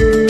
Thank you.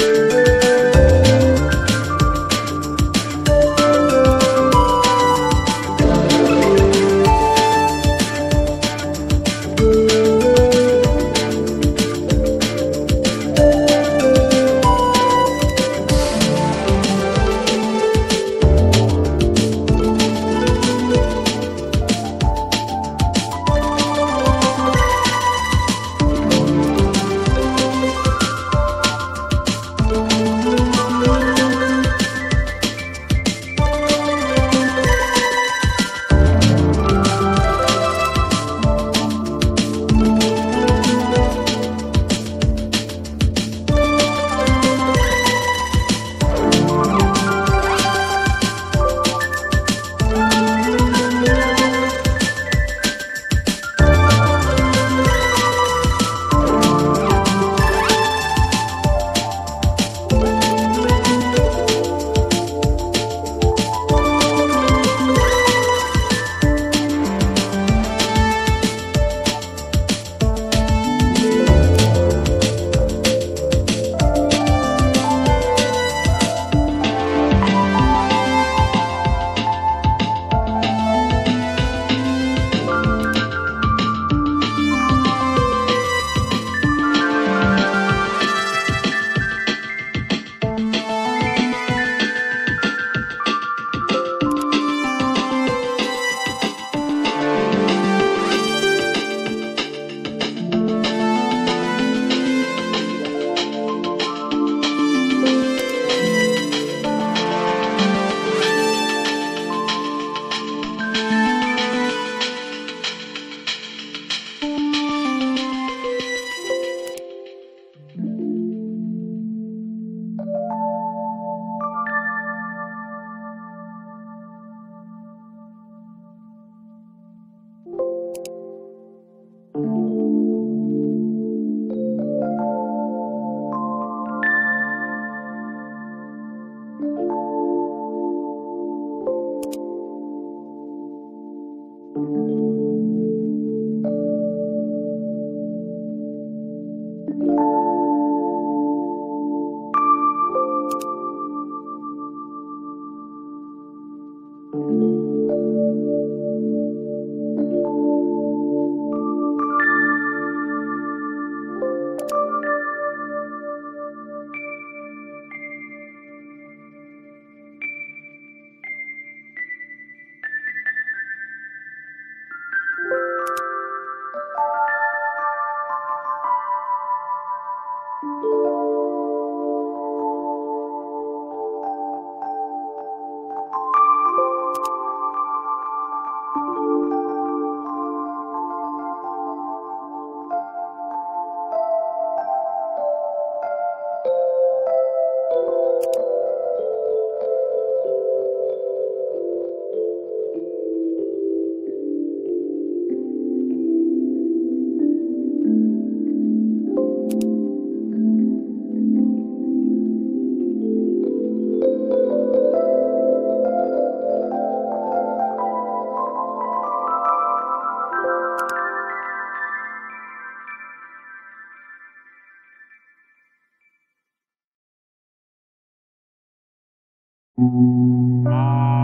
Bye. Mm.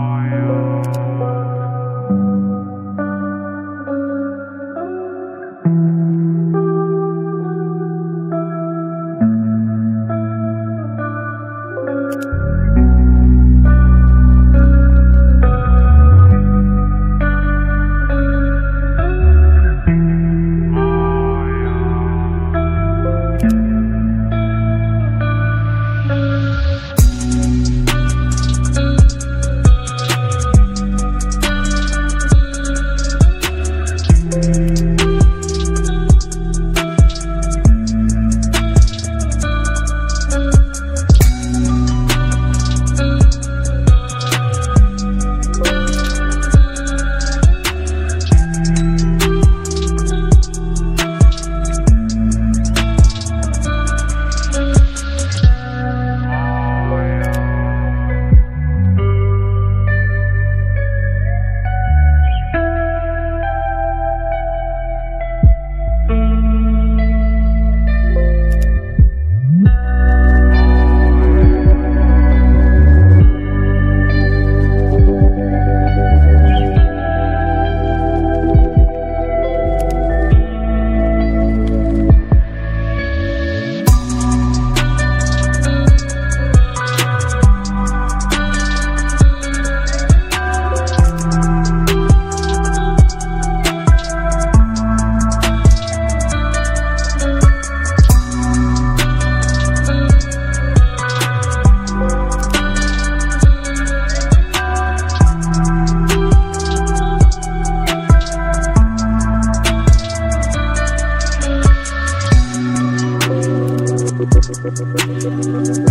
Thank you.